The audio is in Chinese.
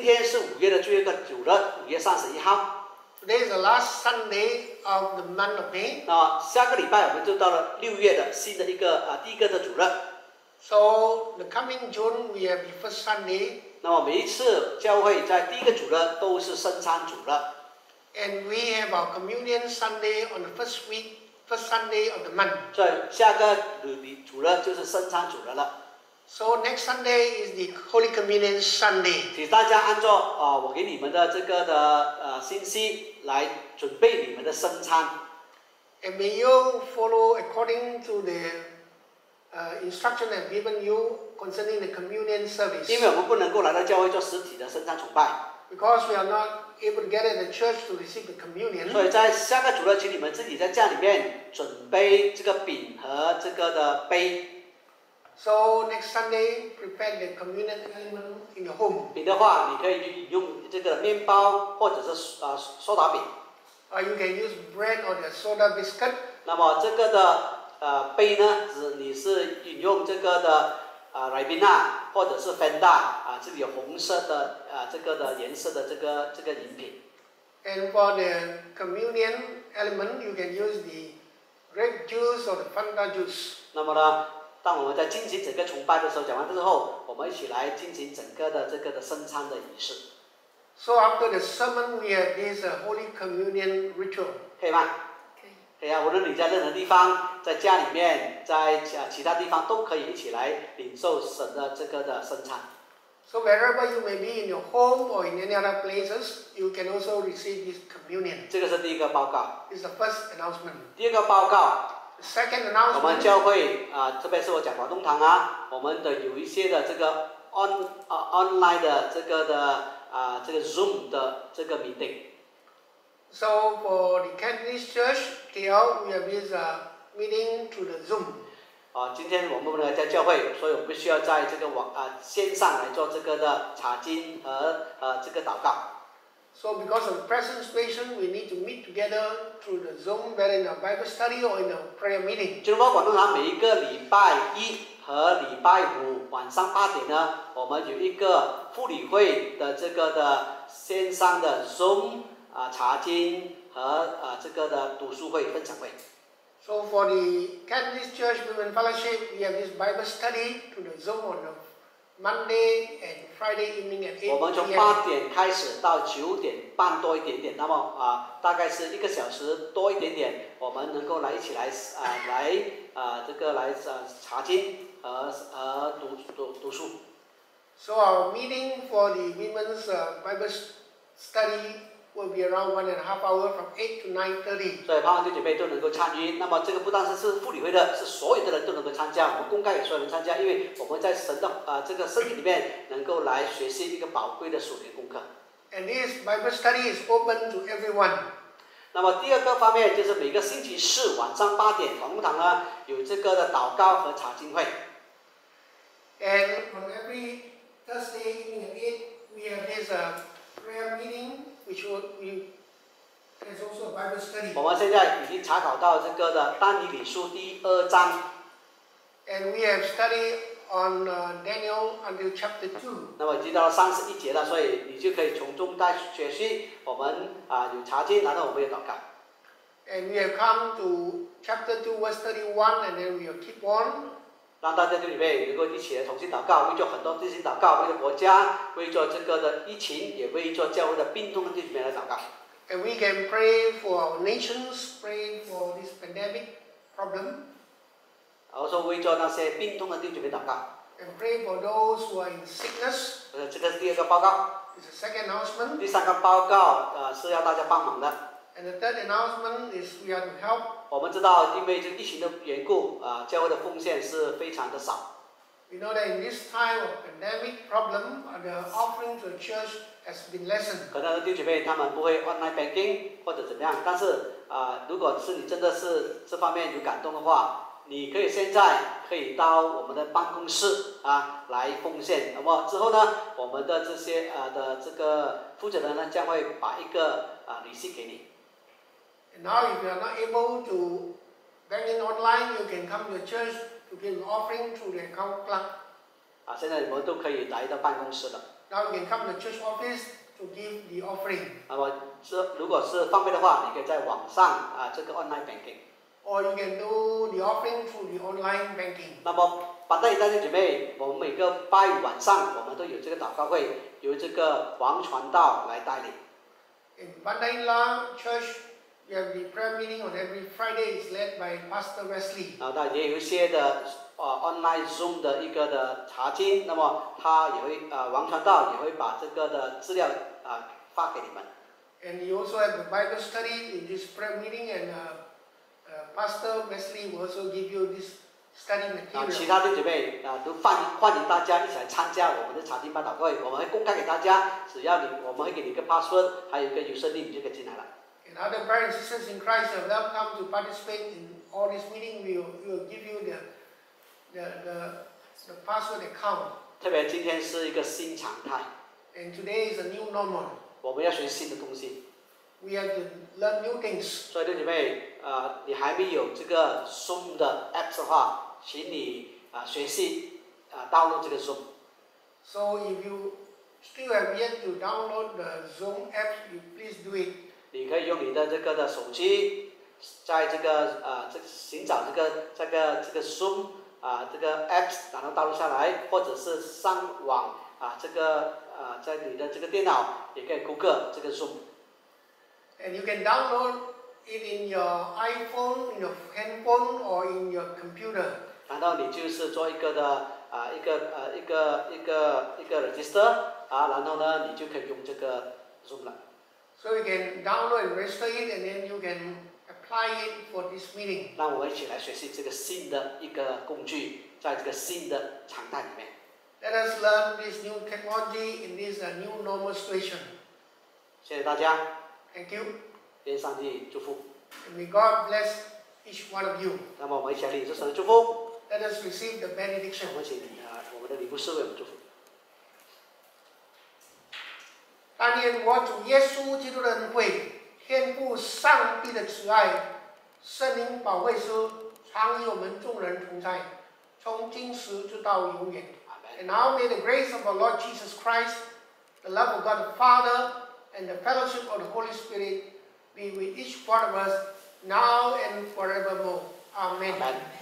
今天是五月的最后一个主日，五月三十一号。 Today is the last Sunday of the month of May. 那下个礼拜我们就到了六月的新的一个啊第一个的主日。 So the coming June we have the first Sunday 那么每一次教会在第一个主日都是圣餐主日， and we have our communion Sunday on the first week, first Sunday of the month. 所以下个礼主日就是圣餐主日了。 So next Sunday is the Holy Communion Sunday. 请大家按照啊、我给你们的这个的呃信息来准备你们的圣餐。And may you follow according to the uh, instruction I've given you concerning the communion service. 因为我们不能够来到教会做实体的圣餐崇拜，Because we are not able to get at the church to receive the communion. 所以在下个主日，请你们自己在家里面准备这个饼和这个的杯。So next Sunday, prepare the communion element in your home. 饼的话，你可以用这个面包或者是啊苏打饼。Or you can use bread or the soda biscuit. 那么这个的呃杯呢，指你是引用这个的啊莱宾娜或者是芬达啊，这里有红色的啊这个的颜色的这个这个饮品。And for the communion element, you can use the grape juice or the Fanta juice. 那么呢，当我们在进行整个崇拜的时候，讲完之后，我们一起来进行整个的这个的圣餐的仪式，So after the sermon, we have this uh, Holy Communion ritual. 可以吗.可以啊，无论你在任何地方，在家里面，在其其他地方都可以一起来领受神的这个的圣餐。So wherever you may be in your home or in any other places, you can also receive this communion. 这个是第一个报告。Is the first announcement. 第二个报告我们 announcement 教会啊，特别是我讲广东堂啊，我们的有一些的这个 on 啊 online 的这个的啊这个 Zoom 的这个 meeting。So for the Cantonese Church, KL, we have this uh, meeting through the Zoom. 啊，今天我们不能在教会，所以我们必须要在这个网啊线上来做这个的查经和呃这个祷告。So because of the present situation, we need to meet together through the Zoom, whether in a Bible study or in a prayer meeting. 就是说，广东堂每一个礼拜一和礼拜五晚上八点呢，我们有一个妇女会的这个的线上的 Zoom 啊查经和啊这个的读书会分享会。So for the Cantonese Church Women Fellowship, we have this Bible study through the Zoom on the Monday and Friday evening at 我们从.八点开始到九点半多一点点，那么啊大概是一个小时多一点点，我们能够来一起来啊来啊这个来啊查经和和读读读书。So our meeting for the women's uh, Bible study will be around one and a half hour from 8 to 9.30. 所以盼望弟兄姐妹都能够参与。那么这个不单是是妇女会的，是所有的人都能够参加。我们公开给所有人参加，因为我们在神的啊、这个身体里面能够来学习一个宝贵的属灵功课。And this Bible study is open to everyone. 那么第二个方面就是每个星期四晚上八点，广东堂呢有这个的祷告和查经会。And on every Thursday evening at 8, we have this uh, there's also Bible study. 我们现在已经查考到这个的但以理书第二章，And we have studied on uh, Daniel until chapter 2. 那么已经到了三十一节了，所以你就可以从中带学习。我们啊、有查经，然后我们有祷告。And we have come to chapter two, verse thirty-one, and then we will keep on. 让大家在里面能够一起来同心祷告，为做很多弟兄祷告，为了国家，为做这个的疫情，也为做教会的病痛的弟兄们来祷告。 And we can pray for our nations, pray for this pandemic problem, 然后说为做那些病痛的弟兄们祷告。 and pray for those who are in sickness. 呃，这个是第二个报告。 It's the second announcement. 第三个报告，呃，是要大家帮忙的。 And the third announcement is we are to help 我们知道，因为这个疫情的缘故，啊、教会的奉献是非常的少。We know that in this time of pandemic problem, uh, the offering to the church has been lessened. 可能弟兄妹他们不会 online banking 或者怎么样，但是啊、如果是你真的是这方面有感动的话，你可以现在可以到我们的办公室啊来奉献。那么之后呢，我们的这些呃的这个负责人呢，将会把一个啊联系给你。And now if you are not able to bank in online, you can come to church to give an offering through the account clerk. 啊，现在我们都可以来到办公室了。Now you can come to church office to give the offering. 那么是如果是方便的话，你可以在网上啊这个 online banking。Or you can do the offering through the online banking. 那么板带弟兄姐妹，我们每个拜五晚上我们都有这个祷告会，由这个王传道来带领。In Bandaila Church, the prayer meeting on every Friday. It's led by Pastor Wesley. 啊，那也有一些的呃 online Zoom 的一个的查经，那么他也会呃王传道也会把这个的资料啊发给你们。And you also have the Bible study in this prayer meeting, and uh, uh, Pastor Wesley will also give you this study 啊，其 material. 其他的姐妹啊，都欢迎欢迎大家一起来参加我们的查经班祷会，我们会公开给大家，只要你我们会给你一个 password，还有一个有声令，你就可以进来了。And other brothers and sisters in Christ are welcome to participate in all this meeting. We will, we will give you the, the, the, the password account. 特别今天是一个新常态， And today is a new normal. 我们要学新的东西。 We have to learn new things. 所以弟兄姐妹，呃，你还没有这个 Zoom 的 app 的话，请你啊、学习啊、download 这个 Zoom。 So if you still have yet to download the Zoom app, you please do it. 你可以用你的这个的手机，在这个呃这寻找这个这个这个 Zoom 啊、这个 apps，然后导入下来，或者是上网啊、这个呃在你的这个电脑也可以 Google 这个 Zoom。And you can download it in your iPhone, in your handphone, or in your computer. 然后你就是做一个的啊、一个呃一个一个一个 register 啊，然后呢你就可以用这个 Zoom 了。So you can download and register it, and then you can apply it for this meeting. 让我们一起来学习这个新的一个工具，在这个新的常态里面。 Let us learn this new technology in this uh, new normal situation. 谢谢大家， Thank you, 愿上帝祝福。 and may God bless each one of you. 那么我们一起来领受神的祝福。 Let us receive the benediction. 我们请啊、我们的礼部师为我们祝福。 但愿我主耶稣基督的恩惠、天父上帝的慈爱、圣灵保惠师常与我们众人同在，从今时直到永远。阿门。 And now may the grace of our Lord Jesus Christ, the love of God the Father, and the fellowship of the Holy Spirit be with each one of us now and forevermore. Amen. Amen.